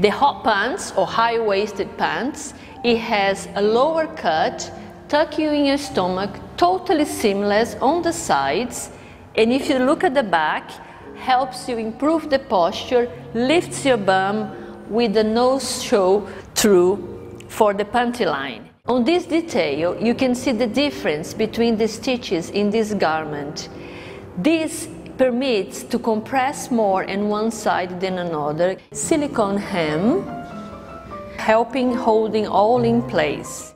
The hot pants or high-waisted pants, it has a lower cut, tuck you in your stomach, totally seamless on the sides, and if you look at the back, helps you improve the posture, lifts your bum with the nose show through for the panty line. On this detail, you can see the difference between the stitches in this garment. This permits to compress more on one side than another. Silicone hem, helping holding all in place.